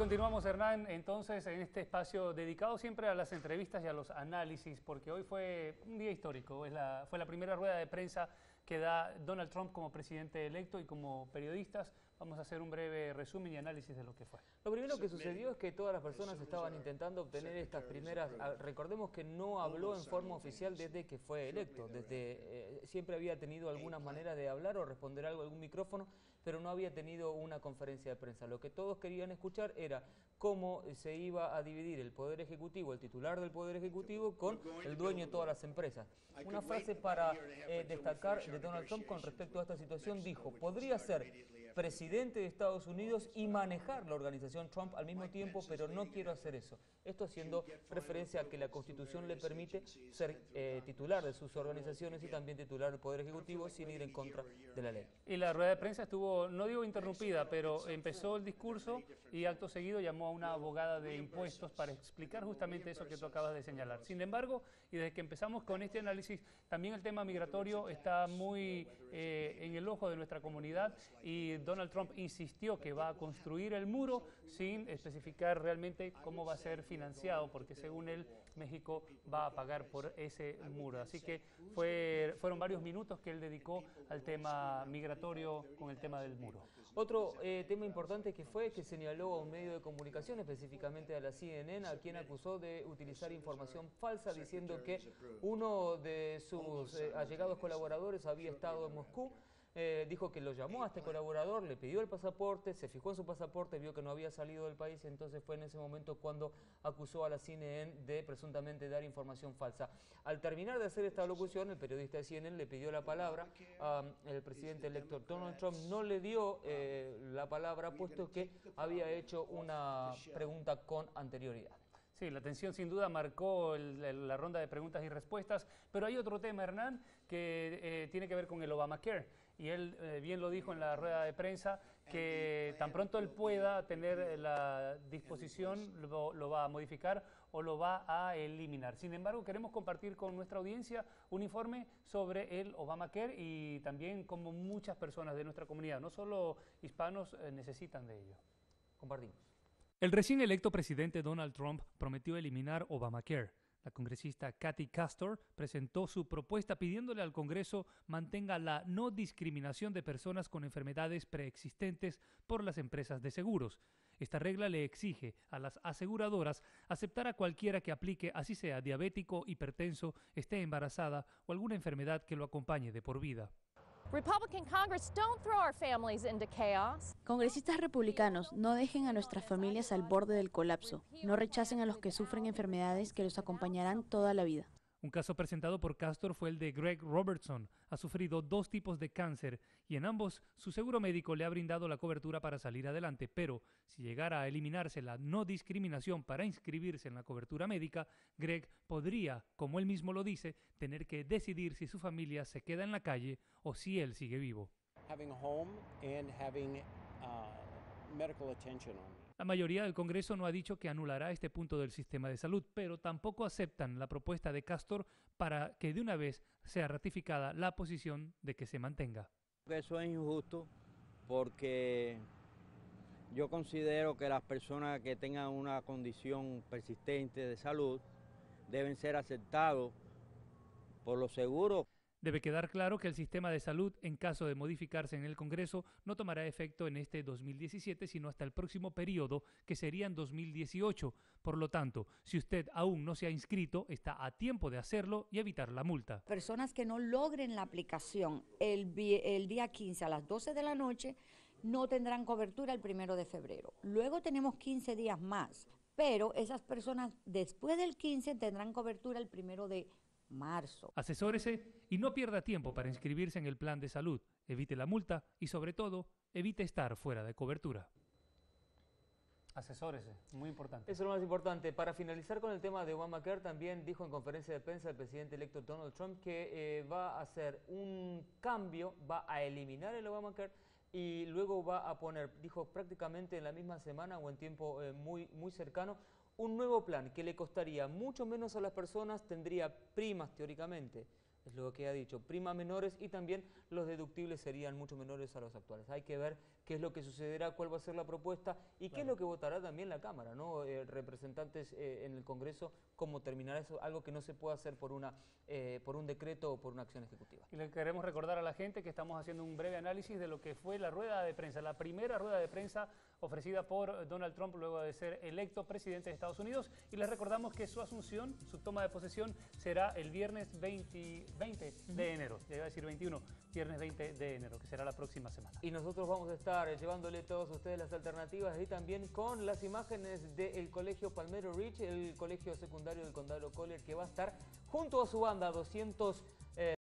continuamos, Hernán, entonces en este espacio dedicado siempre a las entrevistas y a los análisis, porque hoy fue un día histórico, es la, fue la primera rueda de prensa que da Donald Trump como presidente electo y como periodistas vamos a hacer un breve resumen y análisis de lo que fue. Lo primero que sucedió es que todas las personas estaban intentando obtener estas primeras... Recordemos que no habló en forma oficial desde que fue electo, desde eh, siempre había tenido alguna manera de hablar o responder algo, algún micrófono, pero no había tenido una conferencia de prensa. Lo que todos querían escuchar era cómo se iba a dividir el Poder Ejecutivo, el titular del Poder Ejecutivo, con el dueño de todas las empresas. Una frase para eh, destacar de Donald Trump con respecto a esta situación dijo, podría ser presidente de Estados Unidos y manejar la organización Trump al mismo tiempo, pero no quiero hacer eso. Esto haciendo referencia a que la Constitución le permite ser eh, titular de sus organizaciones y también titular del Poder Ejecutivo sin ir en contra de la ley. Y la rueda de prensa estuvo, no digo interrumpida, pero empezó el discurso y acto seguido llamó a una abogada de impuestos para explicar justamente eso que tú acabas de señalar. Sin embargo, y desde que empezamos con este análisis, también el tema migratorio está muy eh, en el ojo de nuestra comunidad y Donald Trump insistió que va a construir el muro sin especificar realmente cómo va a ser financiado, porque según él, México va a pagar por ese muro. Así que fue, fueron varios minutos que él dedicó al tema migratorio con el tema del muro. Otro eh, tema importante que fue que señaló a un medio de comunicación, específicamente a la CNN, a quien acusó de utilizar información falsa diciendo que uno de sus eh, allegados colaboradores había estado en Moscú eh, dijo que lo llamó a este colaborador, le pidió el pasaporte, se fijó en su pasaporte, vio que no había salido del país, entonces fue en ese momento cuando acusó a la CNN de presuntamente dar información falsa. Al terminar de hacer esta locución, el periodista de CNN le pidió la palabra al presidente electo Donald Trump, no le dio eh, la palabra puesto que había hecho una pregunta con anterioridad. Sí, la atención sin duda marcó la ronda de preguntas y respuestas, pero hay otro tema, Hernán, que eh, tiene que ver con el Obamacare. Y él eh, bien lo dijo en la rueda de prensa, que tan pronto él pueda tener la disposición, lo, va a modificar o lo va a eliminar. Sin embargo, queremos compartir con nuestra audiencia un informe sobre el Obamacare y también como muchas personas de nuestra comunidad, no solo hispanos, eh, necesitan de ello. Compartimos. El recién electo presidente Donald Trump prometió eliminar Obamacare. La congresista Kathy Castor presentó su propuesta pidiéndole al Congreso mantenga la no discriminación de personas con enfermedades preexistentes por las empresas de seguros. Esta regla le exige a las aseguradoras aceptar a cualquiera que aplique, así sea diabético, hipertenso, esté embarazada o alguna enfermedad que lo acompañe de por vida. Congresistas republicanos, no dejen a nuestras familias al borde del colapso. No rechacen a los que sufren enfermedades que los acompañarán toda la vida. Un caso presentado por Castor fue el de Greg Robertson. Ha sufrido dos tipos de cáncer y en ambos su seguro médico le ha brindado la cobertura para salir adelante, pero si llegara a eliminarse la no discriminación para inscribirse en la cobertura médica, Greg podría, como él mismo lo dice, tener que decidir si su familia se queda en la calle o si él sigue vivo. La mayoría del Congreso no ha dicho que anulará este punto del sistema de salud, pero tampoco aceptan la propuesta de Castor para que de una vez sea ratificada la posición de que se mantenga. Eso es injusto porque yo considero que las personas que tengan una condición persistente de salud deben ser aceptados por los seguros. Debe quedar claro que el sistema de salud, en caso de modificarse en el Congreso, no tomará efecto en este 2017, sino hasta el próximo periodo, que sería en 2018. Por lo tanto, si usted aún no se ha inscrito, está a tiempo de hacerlo y evitar la multa. Personas que no logren la aplicación el, día 15 a las 12 de la noche no tendrán cobertura el primero de febrero. Luego tenemos 15 días más, pero esas personas después del 15 tendrán cobertura el primero de marzo. Asesórese y no pierda tiempo para inscribirse en el plan de salud. Evite la multa y sobre todo, evite estar fuera de cobertura. Asesórese, muy importante. Eso es lo más importante. Para finalizar con el tema de Obamacare, también dijo en conferencia de prensa el presidente electo Donald Trump que eh, va a hacer un cambio, va a eliminar el Obamacare y luego va a poner, dijo prácticamente en la misma semana o en tiempo eh, muy, muy cercano, un nuevo plan que le costaría mucho menos a las personas, tendría primas teóricamente, es lo que ha dicho, prima menores y también los deductibles serían mucho menores a los actuales. Hay que ver qué es lo que sucederá, cuál va a ser la propuesta y qué es lo que votará también la Cámara, ¿no? Eh, representantes eh, en el Congreso, cómo terminará eso, algo que no se puede hacer por, una, eh, por un decreto o por una acción ejecutiva. Y le queremos recordar a la gente que estamos haciendo un breve análisis de lo que fue la rueda de prensa, la primera rueda de prensa ofrecida por Donald Trump luego de ser electo presidente de Estados Unidos. Y les recordamos que su asunción, su toma de posesión será el viernes 20, 20 de enero, ya iba a decir 21, viernes 20 de enero, que será la próxima semana. Y nosotros vamos a estar llevándole a todos ustedes las alternativas y también con las imágenes del colegio Palmero Ridge, el colegio secundario del condado Collier, que va a estar junto a su banda 200